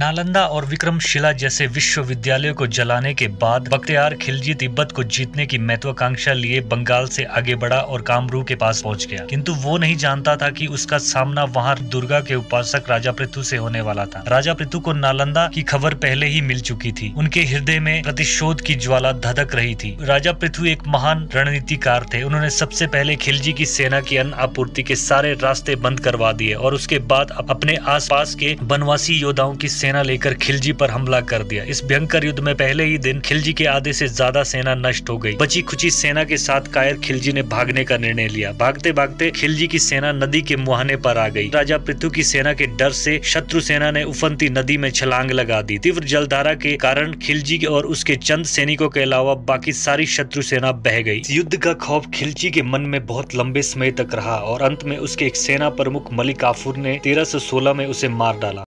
नालंदा और विक्रमशिला जैसे विश्वविद्यालयों को जलाने के बाद बख्तियार खिलजी तिब्बत को जीतने की महत्वाकांक्षा लिए बंगाल से आगे बढ़ा और कामरू के पास पहुँच गया। किंतु वो नहीं जानता था कि उसका सामना वहाँ दुर्गा के उपासक राजा पृथु से होने वाला था। राजा पृथु को नालंदा की खबर पहले ही मिल चुकी थी। उनके हृदय में प्रतिशोध की ज्वाला धधक रही थी। राजा पृथु एक महान रणनीतिकार थे। उन्होंने सबसे पहले खिलजी की सेना की अन्न आपूर्ति के सारे रास्ते बंद करवा दिए और उसके बाद अपने आसपास के बनवासी योद्धाओं की सेना लेकर खिलजी पर हमला कर दिया। इस भयंकर युद्ध में पहले ही दिन खिलजी के आधे से ज़्यादा सेना नष्ट हो गई। बची खुची सेना के साथ कायर खिलजी ने भागने का निर्णय लिया। भागते भागते खिलजी की सेना नदी के मुहाने पर आ गई। राजा पृथु की सेना के डर से शत्रु सेना ने उफनती नदी में छलांग लगा दी। तीव्र जलधारा के कारण खिलजी और उसके चंद सैनिकों के अलावा बाकी सारी शत्रु सेना बह गई। युद्ध का खौफ खिलजी के मन में बहुत लंबे समय तक रहा और अंत में उसके एक सेना प्रमुख मलिक काफूर ने 1316 में उसे मार डाला।